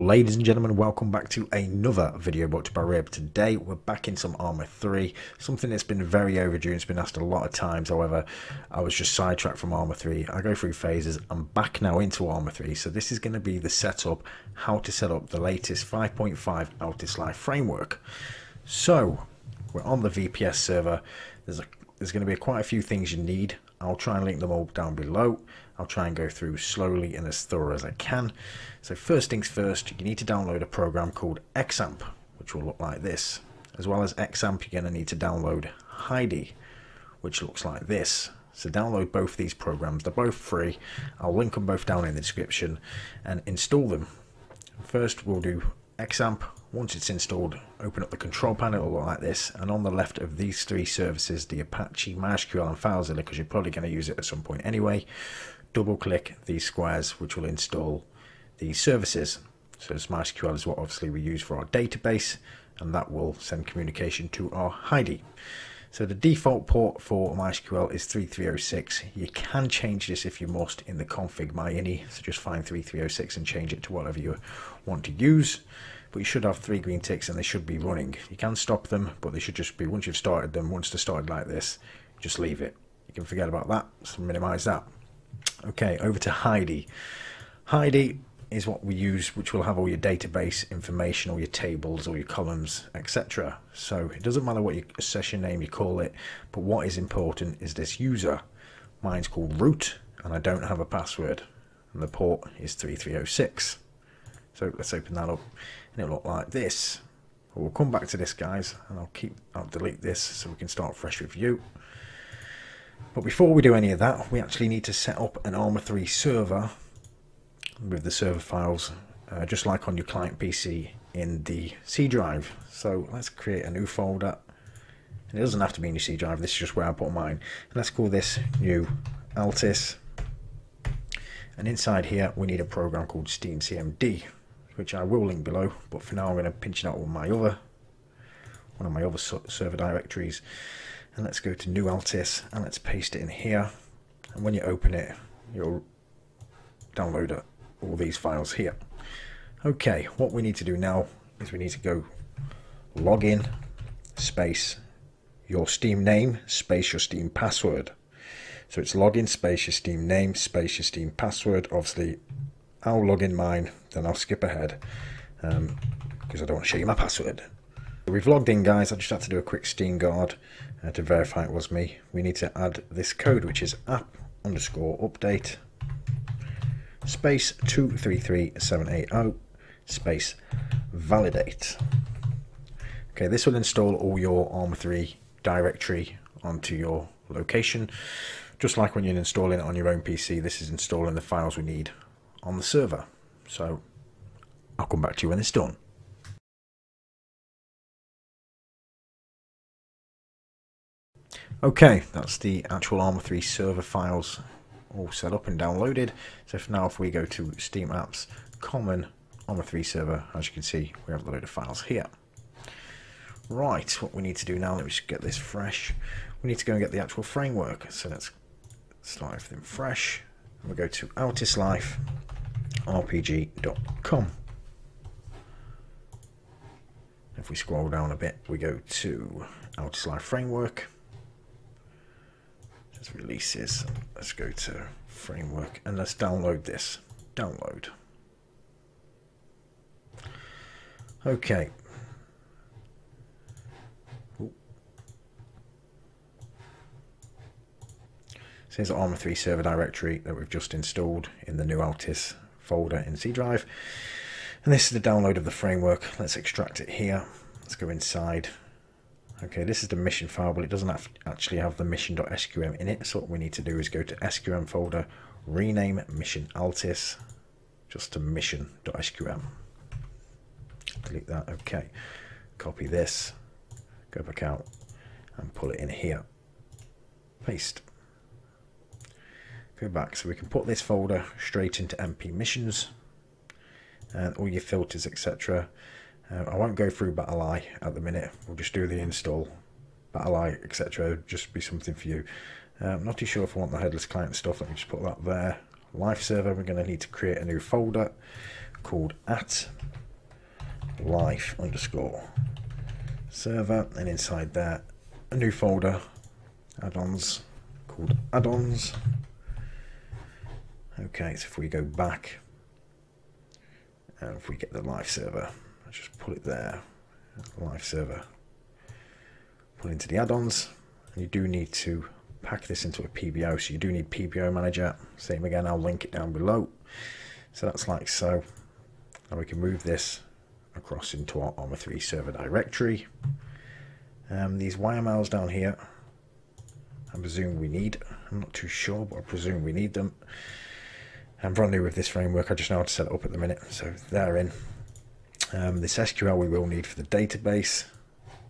Ladies and gentlemen, welcome back to another video brought to by Rib. Today we're back in some Arma 3, something that's been very overdue it's been asked a lot of times, however I was just sidetracked from Arma 3. I go through phases, I'm back now into Arma 3, so this is going to be the setup, how to set up the latest 5.5 Altis Life framework. So, we're on the VPS server, there's, a, there's going to be quite a few things you need, I'll try and link them all down below. I'll try and go through slowly and as thorough as I can. So first things first, you need to download a program called XAMPP, which will look like this. As well as XAMPP, you're going to need to download Heidi, which looks like this. So download both these programs. They're both free. I'll link them both down in the description and install them. First, we'll do XAMPP. Once it's installed, open up the control panel, it'll look like this. And on the left of these three services, the Apache, MySQL and FileZilla, because you're probably going to use it at some point anyway, double click these squares, which will install these services. So MySQL is what obviously we use for our database, and that will send communication to our Heidi. So the default port for MySQL is 3306. You can change this if you must in the config myini. So just find 3306 and change it to whatever you want to use. But you should have three green ticks and they should be running. You can stop them, but they should just be, once you've started them, once they're started like this, just leave it. You can forget about that, so minimize that. Okay, over to Heidi. Heidi is what we use, which will have all your database information, all your tables, all your columns, etc. So it doesn't matter what your session name you call it, but what is important is this user. Mine's called root, and I don't have a password, and the port is 3306. So let's open that up, and it'll look like this. We'll come back to this, guys, and I'll keep, I'll delete this so we can start fresh review. But before we do any of that, we actually need to set up an Arma 3 server with the server files, uh, just like on your client PC in the C drive. So let's create a new folder. It doesn't have to be in your C drive, this is just where I put mine. And let's call this new Altis. And inside here, we need a program called Steam CMD, which I will link below. But for now, I'm going to pinch it out with my other, one of my other server directories. And let's go to new Altis and let's paste it in here. And when you open it, you'll download all these files here. Okay, what we need to do now is we need to go login space your Steam name space your Steam password. So it's login space your Steam name space your Steam password. Obviously, I'll log in mine, then I'll skip ahead because um, I don't want to show you my password. We've logged in, guys. I just had to do a quick Steam guard uh, to verify it was me. We need to add this code, which is app underscore update space 233780 space validate. Okay, this will install all your ARMA 3 directory onto your location. Just like when you're installing it on your own PC, this is installing the files we need on the server. So I'll come back to you when it's done. Okay, that's the actual Arma 3 server files all set up and downloaded. So for now, if we go to Steam Apps, Common, Arma 3 server, as you can see, we have a load of files here. Right, what we need to do now, let me just get this fresh. We need to go and get the actual framework. So let's start everything fresh. And we go to altisliferpg.com. If we scroll down a bit, we go to Altis Life Framework releases. Let's go to framework and let's download this. Download. Okay. So here's the Arma 3 server directory that we've just installed in the new Altis folder in C drive. And this is the download of the framework. Let's extract it here. Let's go inside Okay, this is the mission file, but it doesn't have, actually have the mission.sqm in it. So what we need to do is go to sqm folder, rename mission altis, just to mission.sqm. Delete that, okay. Copy this, go back out and pull it in here. Paste. Go back so we can put this folder straight into MP missions and all your filters, etc. Uh, I won't go through BattlEye at the minute. We'll just do the install, BattlEye, etc. Just be something for you. Uh, I'm not too sure if I want the headless client stuff. Let me just put that there. Life server, we're going to need to create a new folder called at life underscore server and inside there a new folder add-ons called add-ons okay so if we go back and if we get the life server just put it there. Life server. Put into the add-ons. And you do need to pack this into a PBO so you do need PBO manager. Same again I'll link it down below. So that's like so. And we can move this across into our Arma 3 server directory. Um, these YMLs down here I presume we need I'm not too sure but I presume we need them. I'm brand new with this framework I just know how to set it up at the minute. So they're in um, this SQL we will need for the database.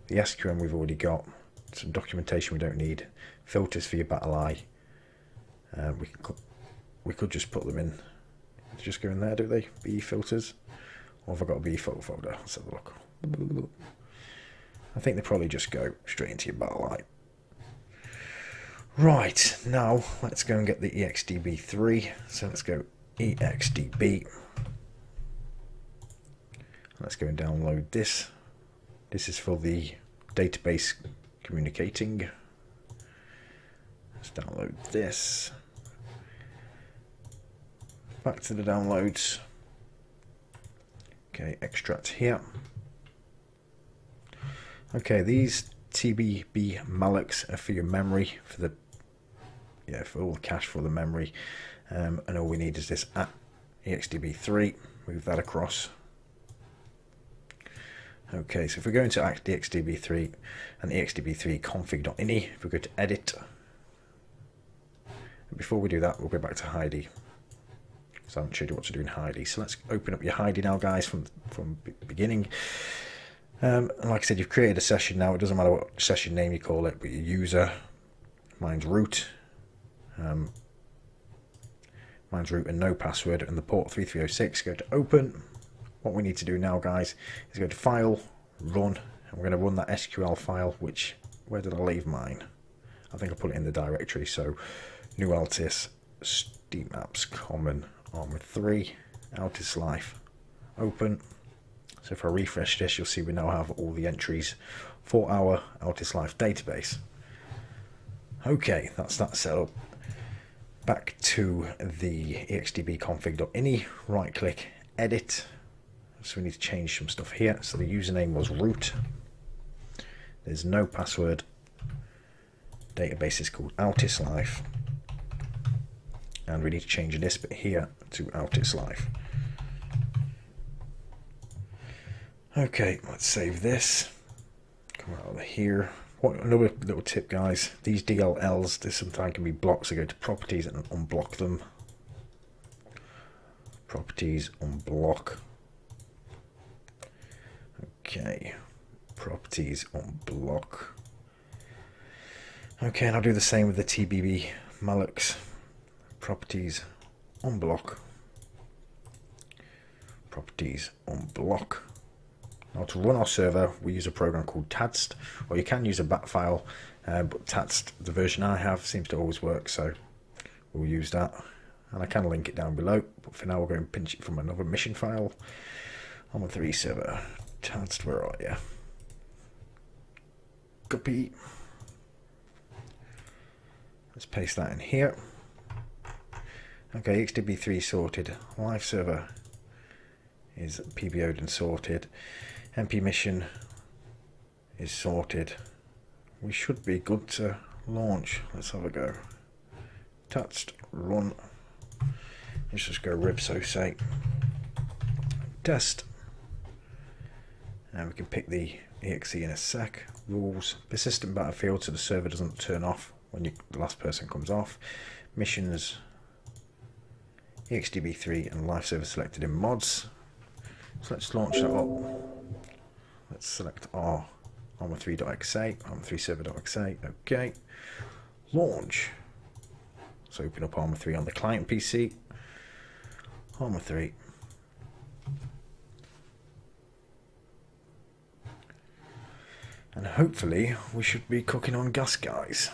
The SQM we've already got. Some documentation we don't need. Filters for your BattlEye uh, we can we could just put them in. Just go in there do they? Be filters. Or have I got a B photo folder? Let's have a look. I think they probably just go straight into your BattlEye right now let's go and get the EXDB3 so let's go EXDB let's go and download this. This is for the database communicating. Let's download this. Back to the downloads. Okay extract here. Okay these TBB mallocs are for your memory for the yeah for all the cache for the memory. Um, and all we need is this at exdb3 move that across okay so if we go into exdb3 and exdb3 config.ini if we go to edit before we do that we'll go back to Heidi so I haven't showed you what to do in Heidi. So let's open up your Heidi now, guys, from from beginning. Um, and like I said, you've created a session now. It doesn't matter what session name you call it, but your user, mine's root, um, mine's root and no password, and the port 3306. Go to open. What we need to do now, guys, is go to File, Run, and we're going to run that SQL file. Which where did I leave mine? I think I put it in the directory. So, new Altis, Steam Apps, Common, Arma 3, Altis Life, open. So if I refresh this, you'll see we now have all the entries for our Altis Life database. Okay, that's that set up. Back to the exdb config.ini, right click, edit. So we need to change some stuff here. So the username was root. There's no password. Database is called Altis Life and we need to change this bit here to Altis Life. Okay, let's save this. Come out of here. What another little tip, guys? These DLLs, they sometimes can be blocked, so go to properties and unblock them. Properties, unblock. Okay, properties, on block. Okay, and I'll do the same with the TBB mallocs properties on block. Properties on block. Now to run our server we use a program called Tadst or you can use a bat file uh, but Tadst the version I have seems to always work so we'll use that. And I can link it down below but for now we're going to pinch it from another mission file on the 3 server Tadst where are you copy let's paste that in here Okay, XDB3 sorted. Life server is PBO'd and sorted. MP mission is sorted. We should be good to launch. Let's have a go. Touched, run. Let's just go ribsosake. Test. And we can pick the exe in a sec. Rules. Persistent battlefield so the server doesn't turn off when you, the last person comes off. Missions EXDB3 and life server selected in mods. So let's launch that up. Let's select our arma3.exe, arma3server.exe, okay. Launch. Let's open up Arma 3 on the client PC. Arma 3. And hopefully we should be cooking on gas, guys.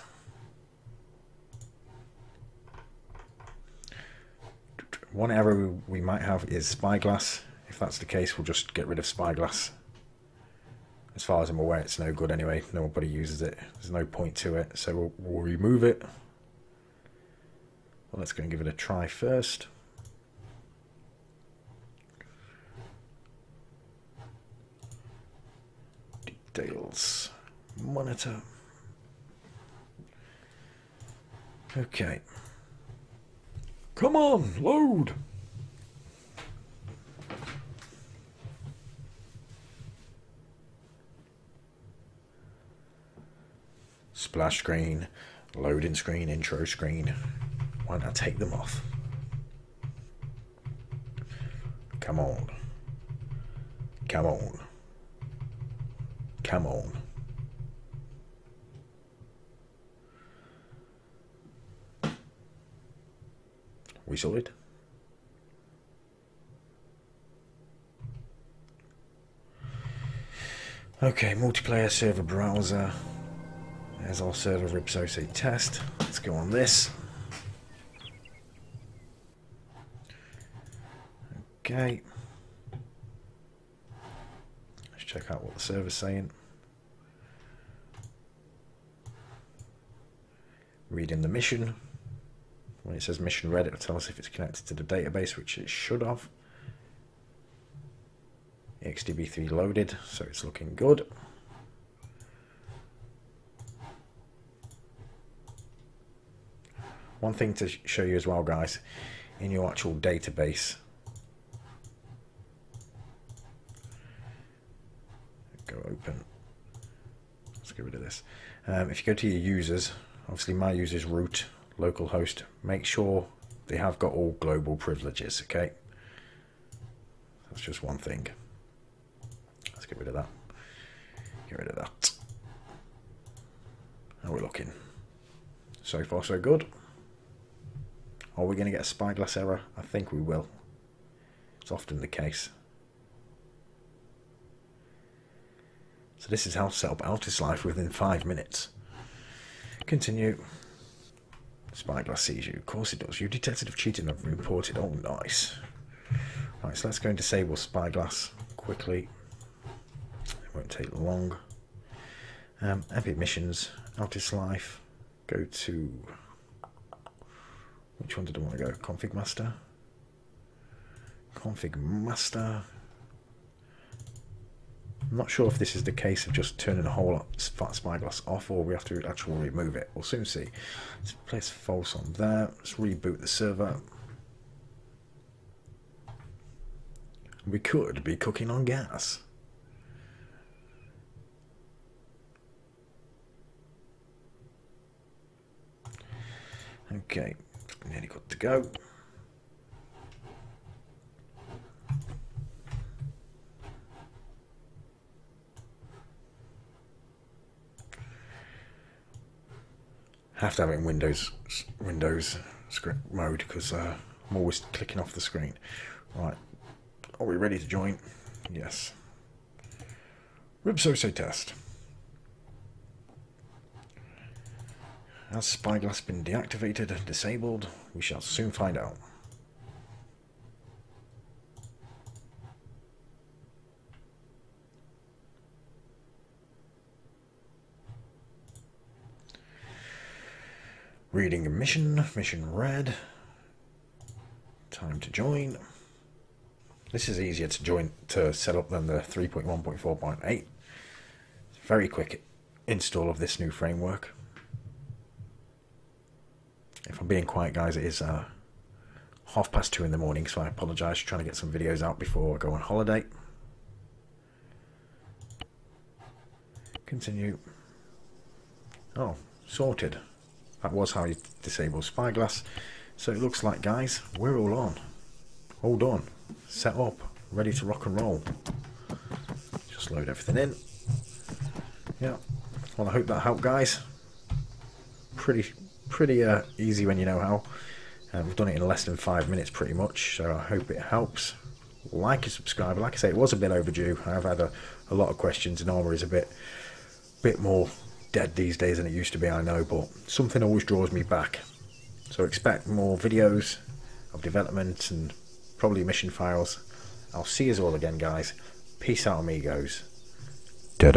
One error we might have is Spyglass if that's the case, we'll just get rid of Spyglass. As far as I'm aware, it's no good anyway. Nobody uses it. There's no point to it. So we'll, we'll remove it. Well, let's go and give it a try first. Monitor. Okay. Come on, load! Splash screen, loading screen, intro screen. Why not take them off? Come on. Come on. Come on. We saw it. Okay, multiplayer server browser. There's our server ripsose test. Let's go on this. Okay. Let's check out what the server's saying. Reading the mission. When it says mission read, it'll tell us if it's connected to the database, which it should have. XDB3 loaded, so it's looking good. One thing to show you as well, guys, in your actual database, go open. Let's get rid of this. Um, if you go to your users, obviously my users root localhost, make sure they have got all global privileges, okay? That's just one thing. Let's get rid of that. Get rid of that. How are we looking? So far, so good. Are we going to get a spyglass error? I think we will. It's often the case. So this is how to set up Altis within five minutes. Continue. Spyglass sees you. Of course it does. You detected of cheating and reported. Oh, nice. Right, so let's go and disable Spyglass quickly. It won't take long. Um, MP Missions, Altis Life. Go to... Which one did I want to go? Config Master. Config Master. I'm not sure if this is the case of just turning the whole spyglass off or we have to actually remove it. We'll soon see. Let's place false on there. Let's reboot the server. We could be cooking on gas. Okay, nearly got to go. Have to have it in Windows Windows script mode because uh, I'm always clicking off the screen. Right, are we ready to join? Yes. Ripsose test. Has Spyglass been deactivated and disabled? We shall soon find out. Reading mission, mission red. Time to join. This is easier to join to set up than the 3.1.4.8. Very quick install of this new framework. If I'm being quiet, guys, it is uh, half past two in the morning, so I apologise trying to get some videos out before I go on holiday. Continue. Oh, sorted. That was how you disable Spyglass. So it looks like, guys, we're all on. All done. Set up. Ready to rock and roll. Just load everything in. Yeah. Well, I hope that helped, guys. Pretty, pretty uh, easy when you know how. Uh, we've done it in less than five minutes, pretty much. So I hope it helps. Like and subscribe. Like I say, it was a bit overdue. I've had a, a lot of questions, and Arma is a bit, bit more dead these days than it used to be, I know, but something always draws me back. So expect more videos of development and probably mission files I'll see you all again, guys. Peace out, amigos. Da